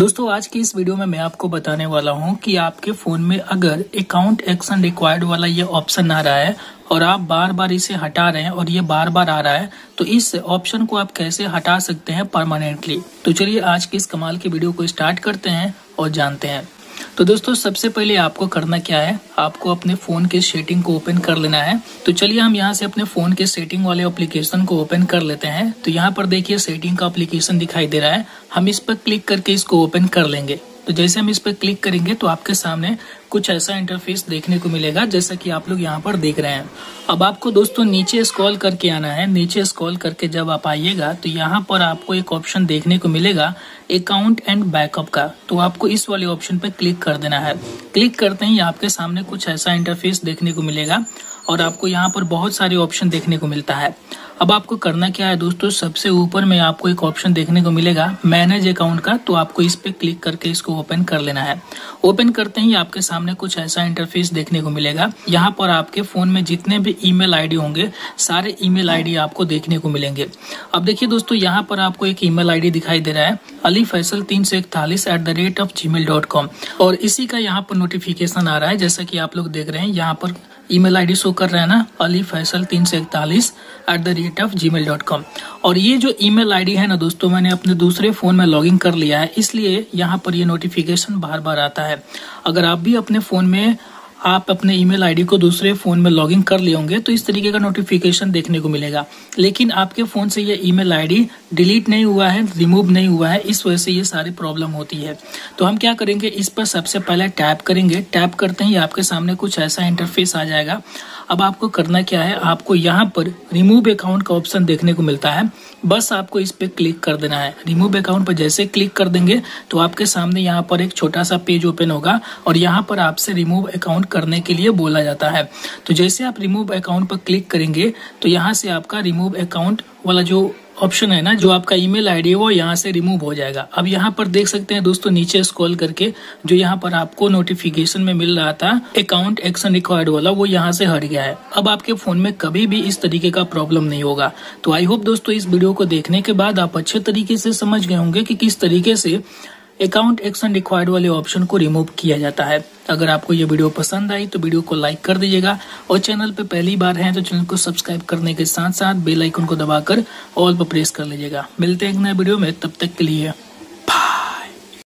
दोस्तों, आज की इस वीडियो में मैं आपको बताने वाला हूँ कि आपके फ़ोन में अगर अकाउंट एक्शन रिक्वायर्ड वाला ये ऑप्शन आ रहा है और आप बार बार इसे हटा रहे हैं और ये बार बार आ रहा है तो इस ऑप्शन को आप कैसे हटा सकते हैं परमानेंटली तो चलिए आज की इस कमाल की वीडियो को स्टार्ट करते हैं और जानते हैं। तो दोस्तों, सबसे पहले आपको करना क्या है? आपको अपने फ़ोन के सेटिंग को ओपन कर लेना है। तो चलिए हम यहाँ से अपने फ़ोन के सेटिंग वाले एप्लीकेशन को ओपन कर लेते हैं। तो यहाँ पर देखिए सेटिंग का एप्लीकेशन दिखाई दे रहा है। हम इस पर क्लिक करके इसको ओपन कर लेंगे। तो जैसे हम इस पर क्लिक करेंगे तो आपके सामने कुछ ऐसा इंटरफेस देखने को मिलेगा, जैसा कि आप लोग यहाँ पर देख रहे हैं। अब आपको दोस्तों नीचे स्क्रॉल करके आना है। नीचे स्क्रॉल करके जब आप आइएगा तो यहाँ पर आपको एक ऑप्शन देखने को मिलेगा अकाउंट एंड बैकअप का। तो आपको इस वाले ऑप्शन पर क्लिक कर देना है। क्लिक करते ही आपके सामने कुछ ऐसा इंटरफेस देखने को मिलेगा और आपको यहाँ पर बहुत सारे ऑप्शन देखने को मिलता है। अब आपको करना क्या है दोस्तों? सबसे ऊपर में आपको एक ऑप्शन देखने को मिलेगा मैनेज अकाउंट का। तो आपको इस पे क्लिक करके इसको ओपन कर लेना है। ओपन करते ही आपके सामने कुछ ऐसा इंटरफेस देखने को मिलेगा। यहाँ पर आपके फ़ोन में जितने भी ईमेल आईडी होंगे, सारे ईमेल आईडी आपको देखने को मिलेंगे। अब देखिए दोस्तों, यहाँ पर आपको एक ईमेल आईडी दिखाई दे रहा है, अली फैसल तीन सौ इकतालीस at the rate of Gmail dot com और इसी का यहाँ पर नोटिफिकेशन आ रहा है, जैसा की आप लोग देख रहे हैं, यहाँ पर ईमेल आईडी शो कर रहे है ना, अली फैसल तीन सौ इकतालीस at the rate of Gmail dot com और ये जो ईमेल आईडी है ना दोस्तों, मैंने अपने दूसरे फ़ोन में लॉगिन कर लिया है, इसलिए यहाँ पर ये नोटिफिकेशन बार बार आता है। अगर आप भी अपने फ़ोन में आप अपने ईमेल आईडी को दूसरे फ़ोन में लॉगिन कर लिए होंगे तो इस तरीके का नोटिफिकेशन देखने को मिलेगा। लेकिन आपके फ़ोन से ये ईमेल आईडी डिलीट नहीं हुआ है, रिमूव नहीं हुआ है, इस वजह से ये सारी प्रॉब्लम होती है। तो हम क्या करेंगे, इस पर सबसे पहले टैप करेंगे। टैप करते ही आपके सामने कुछ ऐसा इंटरफेस आ जाएगा। अब आपको करना क्या है? आपको यहाँ पर रिमूव अकाउंट का ऑप्शन देखने को मिलता है। बस आपको इस पे क्लिक कर देना है। रिमूव अकाउंट पर जैसे क्लिक कर देंगे तो आपके सामने यहाँ पर एक छोटा सा पेज ओपन होगा और यहाँ पर आपसे रिमूव अकाउंट करने के लिए बोला जाता है। तो जैसे आप रिमूव अकाउंट पर क्लिक करेंगे तो यहाँ से आपका रिमूव अकाउंट वाला जो ऑप्शन है ना, जो आपका ईमेल आईडी है, वो यहाँ से रिमूव हो जाएगा। अब यहाँ पर देख सकते हैं दोस्तों, नीचे स्क्रॉल करके, जो यहाँ पर आपको नोटिफिकेशन में मिल रहा था अकाउंट एक्शन रिक्वायर्ड वाला, वो यहाँ से हट गया है। अब आपके फ़ोन में कभी भी इस तरीके का प्रॉब्लम नहीं होगा। तो आई होप दोस्तों, इस वीडियो को देखने के बाद आप अच्छे तरीके से समझ गए होंगे कि किस तरीके से अकाउंट एक्शन रिक्वायर्ड वाले ऑप्शन को रिमूव किया जाता है। अगर आपको ये वीडियो पसंद आई तो वीडियो को लाइक कर दीजिएगा। और चैनल पर पहली बार है तो चैनल को सब्सक्राइब करने के साथ साथ बेल आइकन को दबाकर ऑल पर प्रेस कर लीजिएगा। मिलते हैं एक नए वीडियो में, तब तक के लिए।